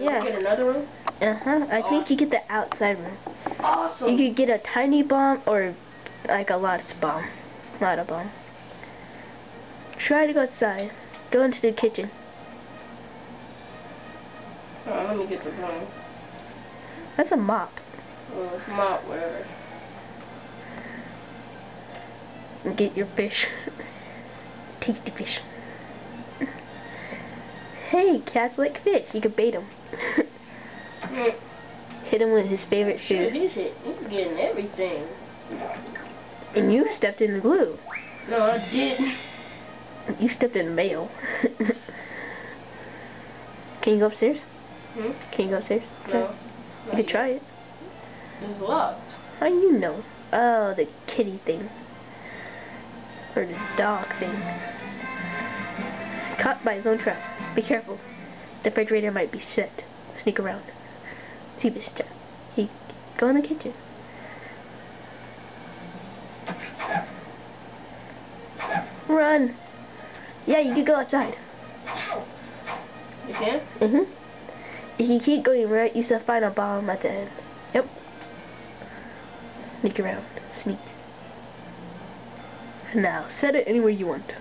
Yeah. Get another room? Uh-huh. I think you get the outside room. Awesome. You could get a tiny bomb or like a lot of bomb. Lot of bomb. Try to go outside. Go into the kitchen. Alright, let me get the bomb. That's a mop. Or mop, whatever. Get your fish. Tasty fish. Hey, cats like fish. You can bait them. Mm. Hit him with his favorite shoe. this hit. He's getting everything. And you stepped in the glue. No, I didn't. You stepped in the mail. Can you go upstairs? Hmm? Can you go upstairs? No. You could try it. It's locked. How do you know? Oh, the kitty thing. Or the dog thing. Caught by his own trap. Be careful. The refrigerator might be shut. Sneak around. See this stuff. He go in the kitchen. Run. Yeah, you can go outside. You can? Mhm. If you keep going right, you still find a bomb at the end. Yep. Sneak around. Sneak. Now, set it anywhere you want.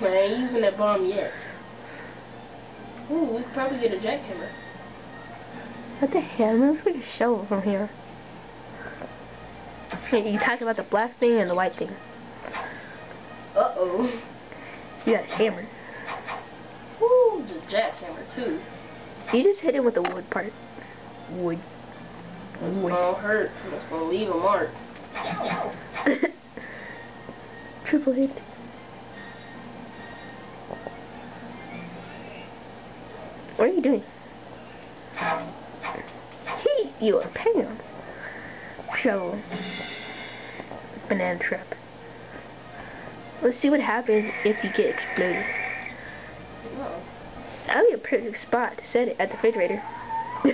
I ain't using that bomb yet. Ooh, we could probably get a jackhammer. What the hell? It looks like a shovel from here. Hey, you talk about the black thing and the white thing. Uh-oh. You got a hammer. Ooh, the jackhammer, too. You just hit it with the wood part. Wood. Wood. gonna hurt. It's gonna leave a mark. Triple hit. What are you doing? He, you are Pam. Shovel. Banana trap. Let's see what happens if you get exploded. No. That would be a perfect spot to set it at the refrigerator.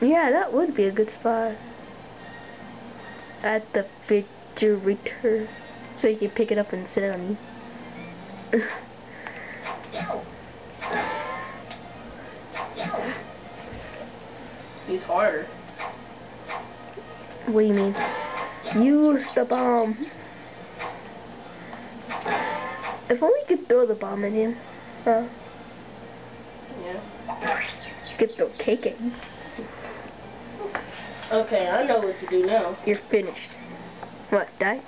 yeah, that would be a good spot. At the refrigerator. So you can pick it up and sit it on you. He's harder. what do you mean? Use the bomb. If only you could throw the bomb at him. Huh? Yeah. could throw cake at him. Okay, I know what to do now. You're finished. What, die?